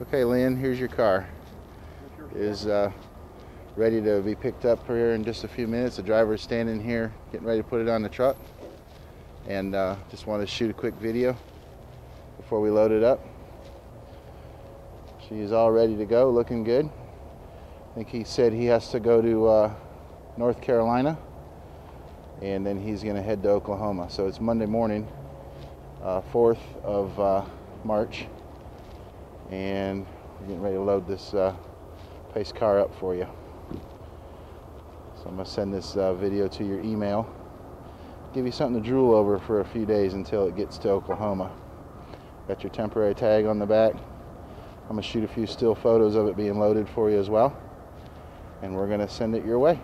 Okay, Lynn, here's your car. Is uh, ready to be picked up here in just a few minutes. The driver's standing here getting ready to put it on the truck. And uh, just want to shoot a quick video before we load it up. She's all ready to go, looking good. I think he said he has to go to uh, North Carolina and then he's going to head to Oklahoma. So it's Monday morning, uh, 4th of uh, March, and we're getting ready to load this uh, pace car up for you. So I'm going to send this uh, video to your email. Give you something to drool over for a few days until it gets to Oklahoma. Got your temporary tag on the back. I'm going to shoot a few still photos of it being loaded for you as well. And we're going to send it your way.